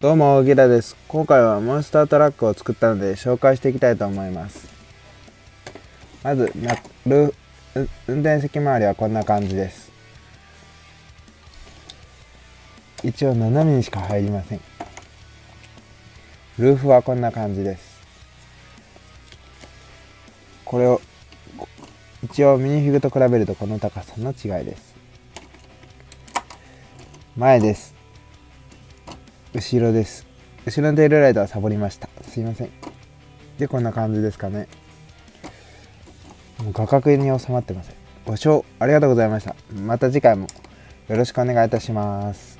どうも、ギラです。今回はモンスタートラックを作ったので紹介していきたいと思います。まず、なル運転席周りはこんな感じです。一応斜めにしか入りません。ルーフはこんな感じです。これを、一応ミニフィグと比べるとこの高さの違いです。前です。後ろです。後ろのテールライトはサボりました。すいません。でこんな感じですかね。もう画角に収まってません。ご視聴ありがとうございました。また次回もよろしくお願いいたします。